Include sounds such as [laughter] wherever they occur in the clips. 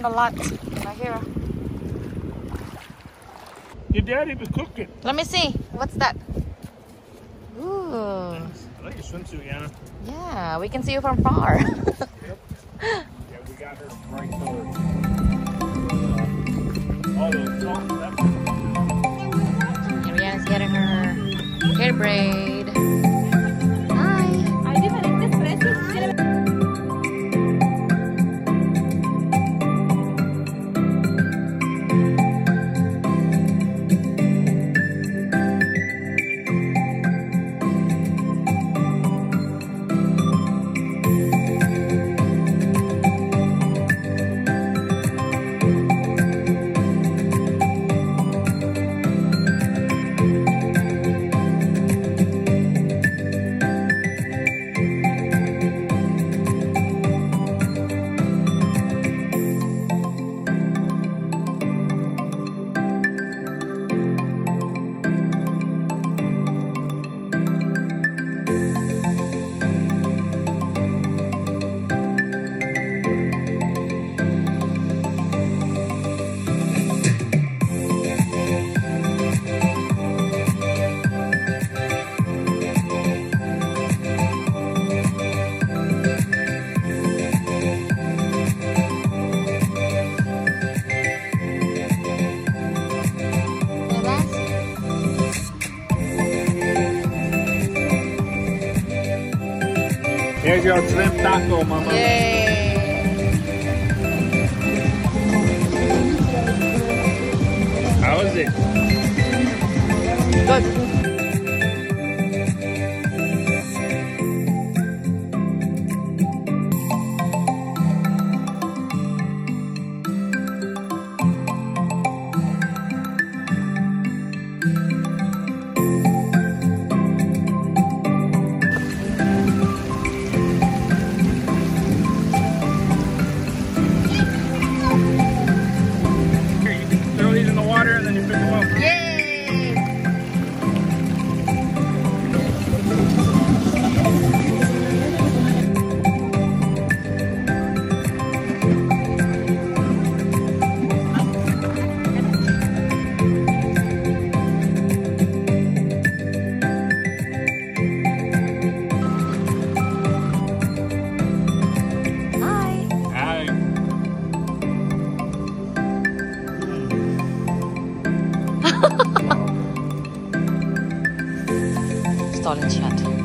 found a lot right here. Your daddy was cooking. Let me see. What's that? Ooh. I like your swimsuit, Yana. Yeah, we can see you from far. [laughs] Yeah, we got her bright color. Oh, the salt, that's Ariana's getting her hair braid. Your shrimp taco, mama. Yay. How is it? Good. Here, Stolen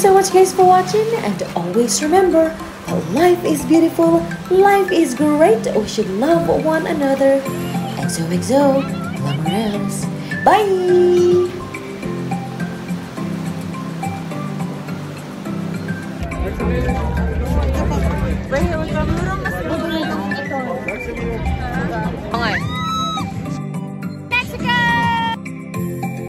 so much guys for watching and always remember life is beautiful, life is great, we should love one another. XOXO, GlamouROSE. Bye!